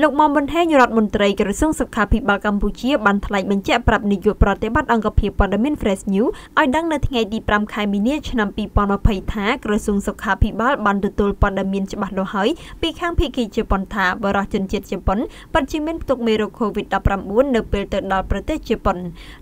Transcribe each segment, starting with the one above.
លោកមុំប៊ុនហេងរដ្ឋមន្ត្រីក្រសួងសុខាភិបាលកម្ពុជាបានថ្លែងបញ្ជាក់ប្រាប់នាយកប្រតិបត្តិអង្គភាពព័ត៌មាន Fresh News ឲ្យដឹងនៅថ្ងៃទី5ខែមីនាឆ្នាំ2020ថាក្រសួងសុខាភិបាលបានទទួលព័ត៌មានច្បាស់លាស់ហើយពីខាងភៀកគីជប៉ុនថាបរិសុជនជាតិជប៉ុនពិតជាមានផ្ទុកមេរោគ COVID-19 នៅពេលទៅដល់ប្រទេសជប៉ុន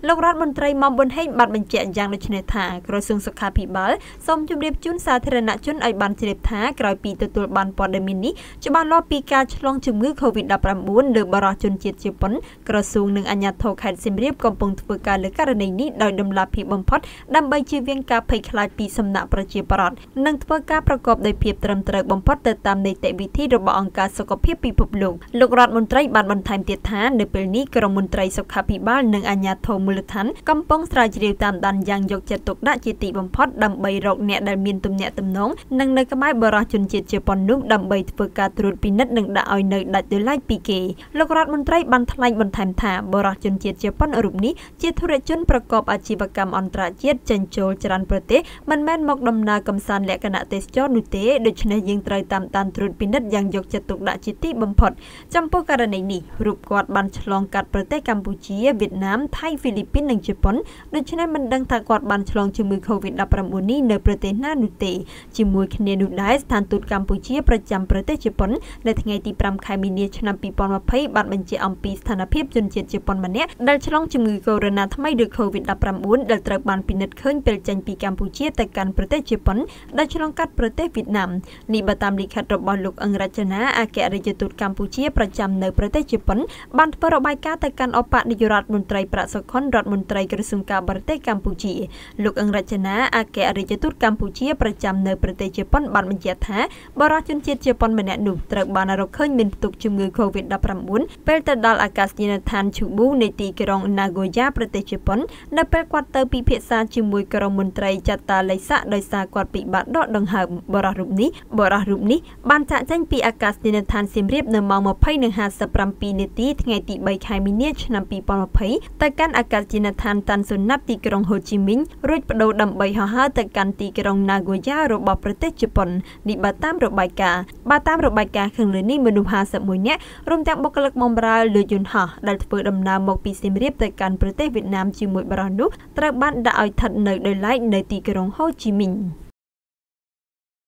លោករដ្ឋមន្ត្រីមុំប៊ុនហេងបានបញ្ជាក់យ៉ាងដូចនេះថាក្រសួងសុខាភិបាលសូមជម្រាបជូនសាធារណជនឲ្យបានជ្រាបថាក្រោយពីទទួលបានព័ត៌មាននេះច្បាស់លាស់ពីការឆ្លងជំងឺ COVID-19 លើបរិសុជនជាតិជប៉ុនក្រសួងនិងអាជ្ញាធរខេត្តសៀមរាបកំពុងធ្វើការលើករណីនេះដោយដំណាភាពបំផុតដើម្បីជៀសវាងការភ័យខ្លាចពីសំណាក់ប្រជាពលរដ្ឋនិងធ្វើការប្រកបដោយភាពត្រឹមត្រូវបំផុតទៅតាមនីតិវិធីរបស់អង្គការសុខភាពពិភពលោកលោករដ្ឋមន្ត្រីបានបន្ថែមទៀតថានៅពេលនេះក្រមមន្ត្រីសុខាភិបាលនិងអាជ្ញាធរមូលដ្ឋានកំពុងស្រាវជ្រាវតាមដានយ៉ាងយកចិត្តទុកដាក់ជាទីបំផុតដើម្បីរកអ្នកដែលមានទំនាក់ទំនងនិងនៅក្បែរបរិសុជនជាតិជប៉ុននោះដើម្បីធ្វើការត្រួតពិនិត្យនិងដាក់ឲ្យនៅដាច់ដោយឡែកពីគេលោករដ្ឋមន្ត្រីបានថ្លែងបន្ថែមថាបរិសុជនជាតិជប៉ុនរូបនេះជាធុរជនប្រកបអាជីវកម្មអន្តរជាតិចិញ្ចូលច្រើនប្រទេសមិនមែនមកដំណើរកំសាន្តលក្ខណៈទេសចរនោះទេដូច្នេះយើងត្រូវតាមដានត្រួតពិនិត្យយ៉ាងយកចិត្តទុកដាក់ជាទីបំផុតចំពោះករណីនេះរូបគាត់បានឆ្លងកាត់ប្រទេសកម្ពុជាវៀតណាមថៃហ្វីលីពីននិងជប៉ុនដូច្នេះមិនដឹងថាគាត់បានឆ្លងជំងឺ Covid-19 នេះនៅប្រទេសណានោះទេជាមួយគ្នានោះដែរស្ថានទូតកម្ពុជាប្រចាំប្រទេសជប៉ុននៅថ្ងៃទី5ខែមីនាឆ្នាំ2020បានបញ្ជាអំពីស្ថានភាពជនជាតិជប៉ុនម្នាក់ដែលឆ្លងជំងឺកូវីដ -19 ថ្មីឬ COVID-19 ដែលត្រូវបានពិនិត្យឃើញពេលចេញពីកម្ពុជាទៅកាន់ប្រទេសជប៉ុនដែលឆ្លងកាត់ប្រទេសវៀតណាមនេះបើតាមលិខិតរបស់លោកអង្រចនាអគ្គរដ្ឋទូតកម្ពុជាប្រចាំនៅប្រទេសជប៉ុនបានធ្វើរបាយការណ៍ទៅកាន់អបនាយករដ្ឋមន្ត្រីប្រាក់សុខុនរដ្ឋមន្ត្រីក្រសួងការបរទេសកម្ពុជាលោកអង្រចនាអគ្គរដ្ឋទូតកម្ពុជាប្រចាំនៅប្រទេសជប៉ុនបានបញ្ជាក់ថាបរិសុជនជាតិជប៉ុនម្នាក់នោះត្រូវបានរកឃើញមានផ្ទុកជំងឺ COVID-19 ពេលទៅដល់អាកាសយានដ្ឋានឈូប៊ូនៃទីក្រុង Nagoya ប្រទេសជប៉ុននៅពេលគាត់ទៅពិភាក្សាជាមួយក្រុមមន្ត្រីចតាល័យស័កដោយសារគាត់ពិបាកដកដង្ហើមបរិសុរូបនេះបរិសុរូបនេះបានចាក់ចេញពីអាកាសយានដ្ឋានសៀមរាបនៅម៉ោង20:57នាទីថ្ងៃទី3ខែមីនាឆ្នាំ2020ទៅកាន់អាកាសយានដ្ឋានតាន់សុណាត់ទីក្រុងហូជីមីញរួចបដូរដើម្បីហោះហើរទៅកាន់ទីក្រុង Nagoya របស់ប្រទេសជប៉ុននេះបើតាមរបាយការណ៍បើតាមរបាយការណ៍ខាងលើនេះមនុស្ស51នាក់រួមទាំងបុគ្គលិកបម្រើលើយន្តហោះដែលធ្វើដំណើរមកពីសៀមរាបទៅកាន់ប្រទេសវៀតណាមជាមួយបរិសុនោះត្រូវបានដាក់ឲ្យស្ថិតនៅដោយឡែកនៅទីក្រុងហូជីមីញ